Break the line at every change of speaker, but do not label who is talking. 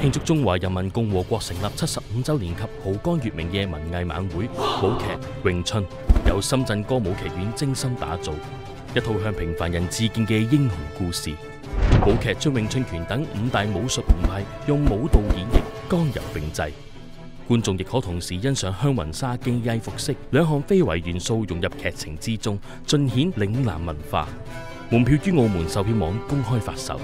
庆祝中华人民共和国成立七十五周年及豪江月明夜文艺晚会，舞剧《咏春》由深圳歌舞剧院精心打造，一套向平凡人致敬嘅英雄故事。舞剧将咏春拳等五大武术门派用舞蹈演绎，刚柔并济。观众亦可同时欣赏香云纱、经曳服饰两项非遗元素融入剧情之中，尽显岭南文化。门票于澳门售票网公开发售。